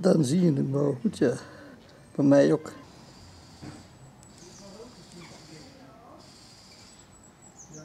dan zie je het wel goed, ja. Bij mij ook. Ja.